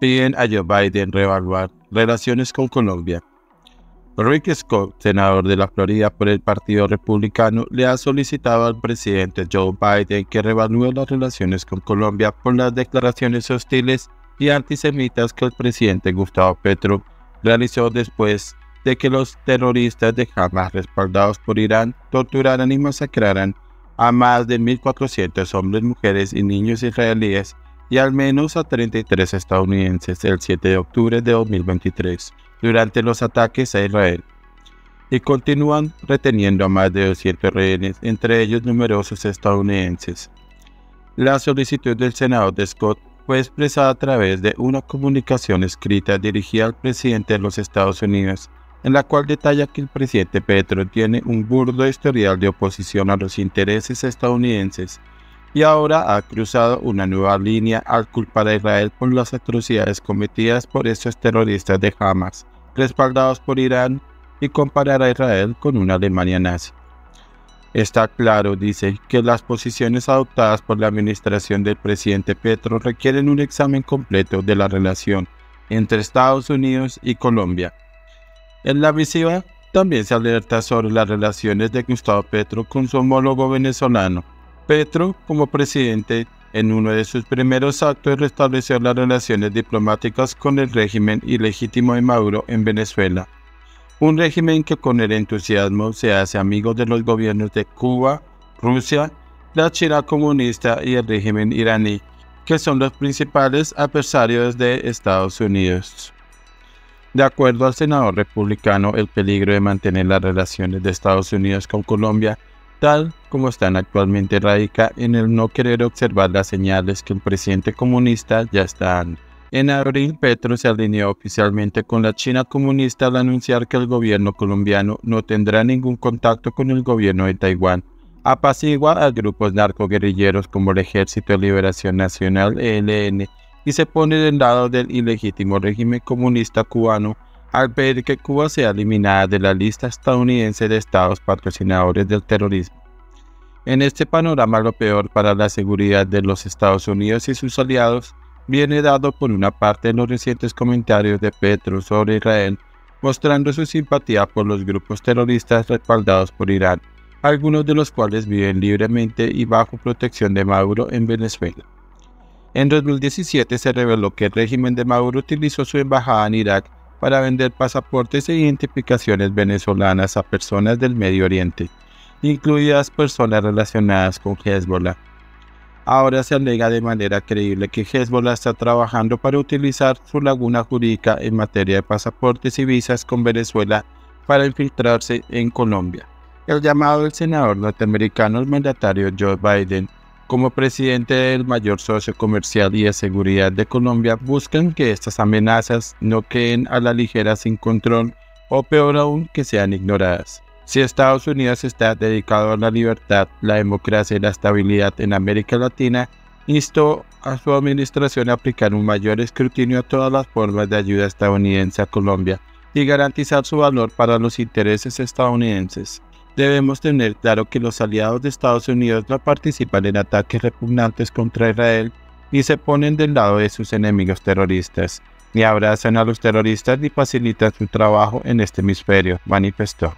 piden a Joe Biden reevaluar relaciones con Colombia. Rick Scott, senador de la Florida por el Partido Republicano, le ha solicitado al presidente Joe Biden que reevalúe las relaciones con Colombia por las declaraciones hostiles y antisemitas que el presidente Gustavo Petro realizó después de que los terroristas de Hamas respaldados por Irán torturaran y masacraran a más de 1.400 hombres, mujeres y niños israelíes y al menos a 33 estadounidenses el 7 de octubre de 2023 durante los ataques a Israel. Y continúan reteniendo a más de 200 rehenes, entre ellos numerosos estadounidenses. La solicitud del Senado de Scott fue expresada a través de una comunicación escrita dirigida al presidente de los Estados Unidos, en la cual detalla que el presidente Petro tiene un burdo historial de oposición a los intereses estadounidenses y ahora ha cruzado una nueva línea al culpar a Israel por las atrocidades cometidas por estos terroristas de Hamas, respaldados por Irán, y comparar a Israel con una Alemania nazi. Está claro, dice, que las posiciones adoptadas por la administración del presidente Petro requieren un examen completo de la relación entre Estados Unidos y Colombia. En la visiva también se alerta sobre las relaciones de Gustavo Petro con su homólogo venezolano, Petro, como presidente, en uno de sus primeros actos restableció las relaciones diplomáticas con el régimen ilegítimo de Maduro en Venezuela, un régimen que con el entusiasmo se hace amigo de los gobiernos de Cuba, Rusia, la China comunista y el régimen iraní, que son los principales adversarios de Estados Unidos. De acuerdo al senador republicano, el peligro de mantener las relaciones de Estados Unidos con Colombia tal como están actualmente radica en el no querer observar las señales que el presidente comunista ya está dando. En abril, Petro se alineó oficialmente con la China comunista al anunciar que el gobierno colombiano no tendrá ningún contacto con el gobierno de Taiwán. Apacigua a grupos narcoguerrilleros como el Ejército de Liberación Nacional ELN y se pone del lado del ilegítimo régimen comunista cubano al ver que Cuba sea eliminada de la lista estadounidense de estados patrocinadores del terrorismo. En este panorama lo peor para la seguridad de los Estados Unidos y sus aliados viene dado por una parte de los recientes comentarios de Petro sobre Israel, mostrando su simpatía por los grupos terroristas respaldados por Irán, algunos de los cuales viven libremente y bajo protección de Maduro en Venezuela. En 2017 se reveló que el régimen de Maduro utilizó su embajada en Irak para vender pasaportes e identificaciones venezolanas a personas del Medio Oriente, incluidas personas relacionadas con Hezbollah. Ahora se alega de manera creíble que Hezbollah está trabajando para utilizar su laguna jurídica en materia de pasaportes y visas con Venezuela para infiltrarse en Colombia. El llamado del senador norteamericano al mandatario Joe Biden como presidente del mayor socio comercial y de seguridad de Colombia, buscan que estas amenazas no queden a la ligera sin control o peor aún que sean ignoradas. Si Estados Unidos está dedicado a la libertad, la democracia y la estabilidad en América Latina, instó a su administración a aplicar un mayor escrutinio a todas las formas de ayuda estadounidense a Colombia y garantizar su valor para los intereses estadounidenses. Debemos tener claro que los aliados de Estados Unidos no participan en ataques repugnantes contra Israel y se ponen del lado de sus enemigos terroristas, ni abrazan a los terroristas ni facilitan su trabajo en este hemisferio, manifestó.